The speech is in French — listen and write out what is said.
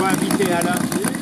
va à Alain.